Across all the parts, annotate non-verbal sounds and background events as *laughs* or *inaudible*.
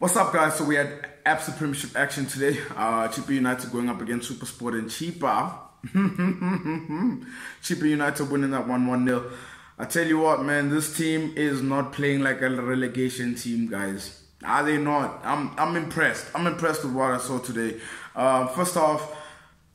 What's up, guys? So we had Absa Premiership action today. Uh, Chippa United going up against Supersport and Chippa. *laughs* Chippa United winning that 1 1 0. I tell you what, man, this team is not playing like a relegation team, guys. Are they not? I'm I'm impressed. I'm impressed with what I saw today. Uh, first off,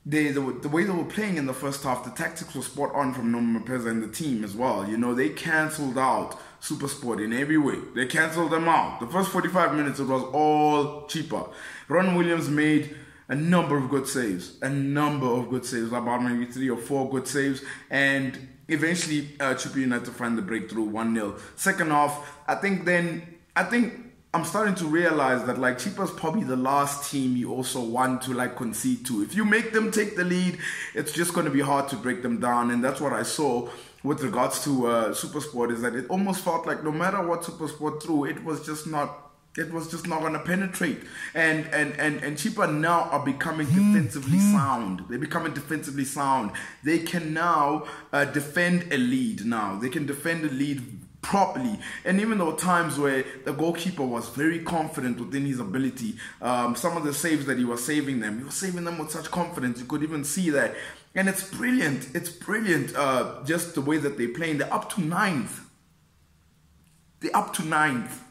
they, the, the way they were playing in the first half, the tactics were spot on from Norman Mapeza and the team as well. You know, they cancelled out Supersport in every way. They cancelled them out. The first 45 minutes, it was all Chippa. Ronwen Williams made a number of good saves, a number of good saves, about maybe three or four good saves, and eventually uh, Chippa United find the breakthrough 1 0. Second half, I think then, I think I'm starting to realize that like Chippa's probably the last team you also want to like concede to. If you make them take the lead, it's just going to be hard to break them down, and that's what I saw with regards to uh, Supersport. Is that it almost felt like no matter what Supersport threw, it was just not. It was just not going to penetrate, and and and and Chippa now are becoming defensively sound. They're becoming defensively sound. They can now uh, defend a lead. Now they can defend a lead properly. And even though times where the goalkeeper was very confident within his ability, um, some of the saves that he was saving them, he was saving them with such confidence. You could even see that. And it's brilliant. It's brilliant. Uh, just the way that they're playing. They're up to ninth. They're up to ninth.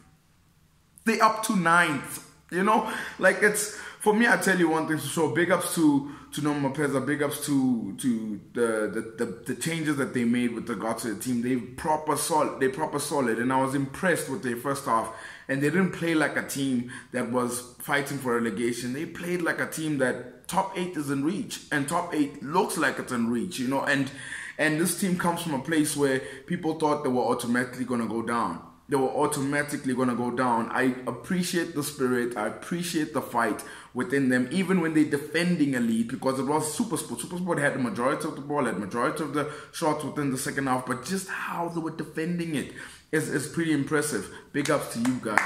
They're up to ninth. You know, like it's for me. I tell you one thing for sure. Big ups to to Norman Mapeza. Big ups to to the, the the, the changes that they made with regards to the team. They proper solid. They proper solid, and I was impressed with their first half. And they didn't play like a team that was fighting for relegation. They played like a team that top eight is in reach, and top eight looks like it's in reach. You know, and and this team comes from a place where people thought they were automatically going to go down they were automatically going to go down. I appreciate the spirit. I appreciate the fight within them, even when they're defending a lead, because it was Supersport. Supersport had the majority of the ball, had majority of the shots within the second half, but just how they were defending it is, is pretty impressive. Big ups to you guys.